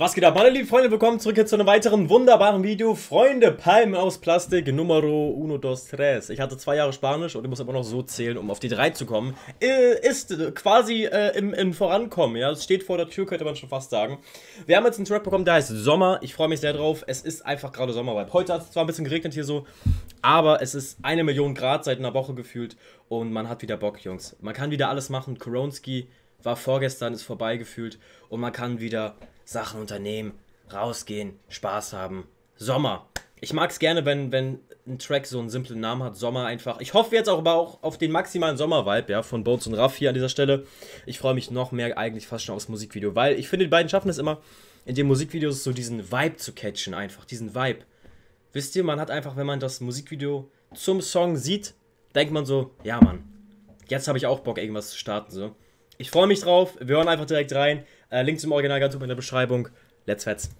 Was geht ab, meine lieben Freunde? Willkommen zurück zu einem weiteren wunderbaren Video. Freunde, Palmen aus Plastik, Numero uno, dos, tres. Ich hatte zwei Jahre Spanisch und ich muss immer noch so zählen, um auf die drei zu kommen. Äh, ist quasi äh, im, im, Vorankommen, ja. Es steht vor der Tür, könnte man schon fast sagen. Wir haben jetzt einen Track bekommen, der heißt Sommer. Ich freue mich sehr drauf. Es ist einfach gerade Sommer, heute hat es zwar ein bisschen geregnet hier so, aber es ist eine Million Grad seit einer Woche gefühlt und man hat wieder Bock, Jungs. Man kann wieder alles machen. Koronski war vorgestern, ist vorbeigefühlt und man kann wieder Sachen unternehmen, rausgehen, Spaß haben. Sommer. Ich mag es gerne, wenn, wenn ein Track so einen simplen Namen hat. Sommer einfach. Ich hoffe jetzt auch aber auch auf den maximalen Sommer-Vibe, ja, von Bones und Raff hier an dieser Stelle. Ich freue mich noch mehr eigentlich fast schon aufs Musikvideo, weil ich finde, die beiden schaffen es immer, in den Musikvideos so diesen Vibe zu catchen, einfach. Diesen Vibe. Wisst ihr, man hat einfach, wenn man das Musikvideo zum Song sieht, denkt man so, ja, Mann, jetzt habe ich auch Bock, irgendwas zu starten, so. Ich freue mich drauf. Wir hören einfach direkt rein. Äh, Link zum Original ganz oben in der Beschreibung. Let's fetz.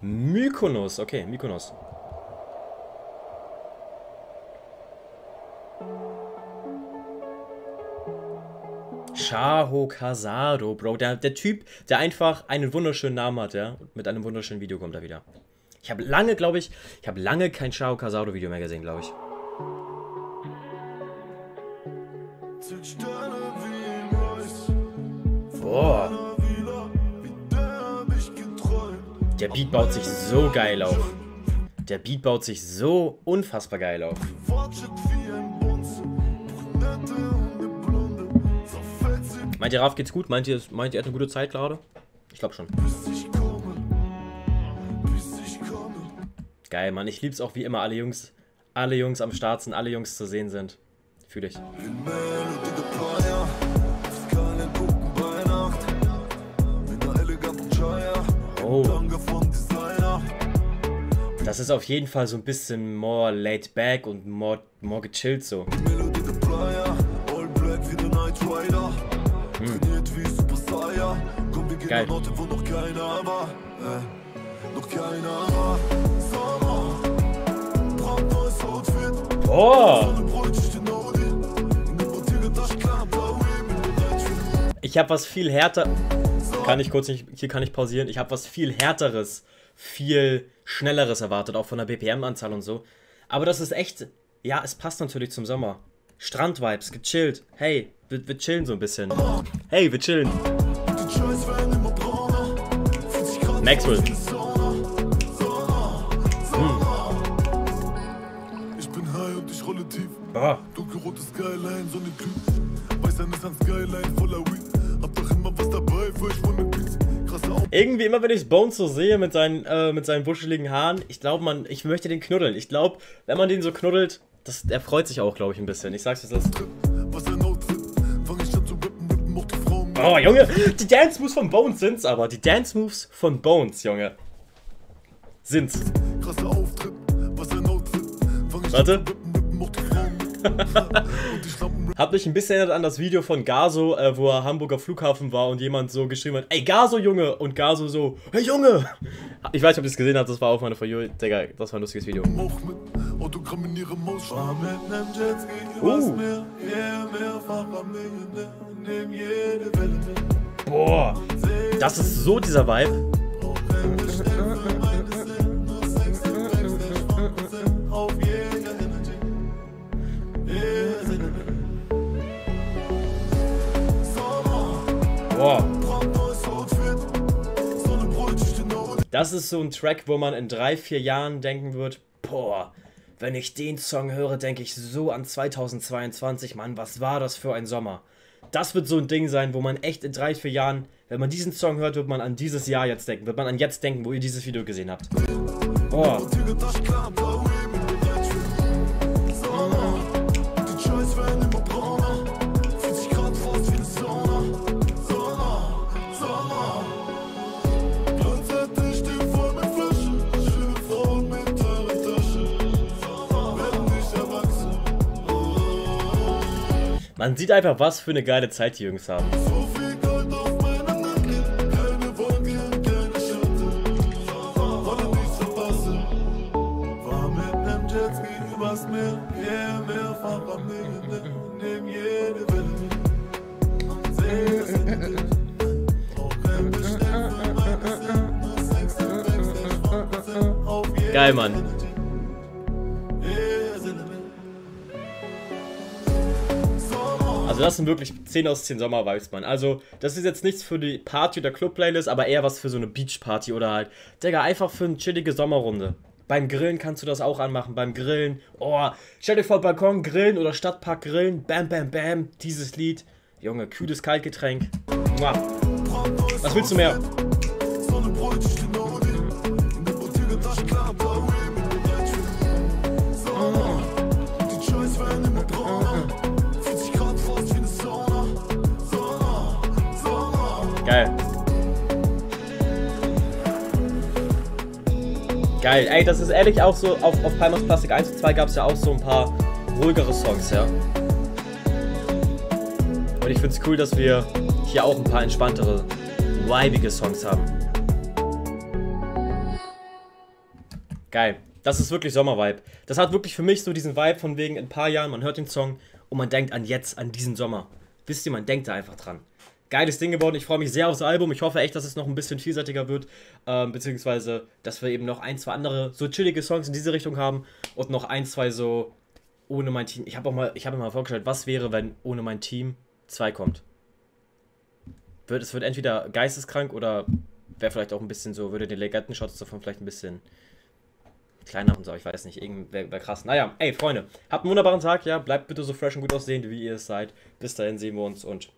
Mykonos. Okay, Mykonos. Shaho Casado, Bro. Der, der Typ, der einfach einen wunderschönen Namen hat, ja. Mit einem wunderschönen Video kommt er wieder. Ich habe lange, glaube ich, ich habe lange kein Shaho Casado Video mehr gesehen, glaube ich. Boah. Der Beat baut sich so geil auf. Der Beat baut sich so unfassbar geil auf. Meint ihr, Raf geht's gut? Meint ihr, meint ihr, er hat eine gute Zeit gerade? Ich glaube schon. Geil, Mann. Ich lieb's auch wie immer, alle Jungs, alle Jungs am Start sind, alle Jungs zu sehen sind. Fühl ich. Oh. Das ist auf jeden Fall so ein bisschen more laid back und more, more gechillt so. Hm. Geil. Oh! Ich habe was viel härter. Kann ich kurz nicht. Hier kann ich pausieren. Ich habe was viel härteres, viel schnelleres erwartet, auch von der BPM-Anzahl und so. Aber das ist echt. Ja, es passt natürlich zum Sommer. Strandvibes, gechillt. Hey, wir, wir chillen so ein bisschen. Hey, wir chillen. Maxwell. Hm. Ich Irgendwie immer wenn ich Bones so sehe mit seinen, äh, mit seinen wuscheligen Haaren, ich glaube man, ich möchte den knuddeln. Ich glaube, wenn man den so knuddelt, das, der freut sich auch, glaube ich, ein bisschen. Ich sag's, was ist. Oh, Junge, die Dance Moves von Bones sind's aber. Die Dance Moves von Bones, Junge. Sind's. Warte. Hat mich ein bisschen erinnert an das Video von Gaso, äh, wo er Hamburger Flughafen war und jemand so geschrieben hat, ey Gaso, Junge! Und Gaso so, hey Junge! Ich weiß nicht, ob ihr es gesehen habt, das war auch meine For You. Digga, das war ein lustiges Video. Uh. Boah, das ist so dieser Vibe. Boah. Das ist so ein Track, wo man in drei, vier Jahren denken wird, boah, wenn ich den Song höre, denke ich so an 2022, Mann, was war das für ein Sommer? Das wird so ein Ding sein, wo man echt in drei, vier Jahren, wenn man diesen Song hört, wird man an dieses Jahr jetzt denken, wird man an jetzt denken, wo ihr dieses Video gesehen habt. Boah. Man sieht einfach, was für eine geile Zeit die Jungs haben. Geil, Mann. Das sind wirklich 10 aus 10 Sommer-Vibes, Mann. Also das ist jetzt nichts für die Party- oder Club-Playlist, aber eher was für so eine Beach-Party oder halt, Digga, einfach für eine chillige Sommerrunde. Beim Grillen kannst du das auch anmachen. Beim Grillen, oh, stell dir vor, Balkon grillen oder Stadtpark grillen. Bam, bam, bam. Dieses Lied. Junge, kühles Kaltgetränk. Was willst du mehr? Geil. Ey, das ist ehrlich auch so, auf, auf Palmas Plastik 1 und 2 gab es ja auch so ein paar ruhigere Songs, ja. Und ich finde es cool, dass wir hier auch ein paar entspanntere, vibige Songs haben. Geil. Das ist wirklich Sommervibe. Das hat wirklich für mich so diesen Vibe von wegen in ein paar Jahren, man hört den Song und man denkt an jetzt, an diesen Sommer. Wisst ihr, man denkt da einfach dran geiles Ding geworden. Ich freue mich sehr aufs Album. Ich hoffe echt, dass es noch ein bisschen vielseitiger wird. Ähm, beziehungsweise, dass wir eben noch ein, zwei andere so chillige Songs in diese Richtung haben. Und noch ein, zwei so ohne mein Team. Ich habe auch mal, ich habe mir mal vorgestellt, was wäre, wenn ohne mein Team 2 kommt. Wird, es wird entweder geisteskrank oder wäre vielleicht auch ein bisschen so, würde den Legendenschutz davon vielleicht ein bisschen kleiner und so, ich weiß nicht, irgendwie wäre wär krass. Naja, ey, Freunde, habt einen wunderbaren Tag, ja, bleibt bitte so fresh und gut aussehend, wie ihr es seid. Bis dahin sehen wir uns und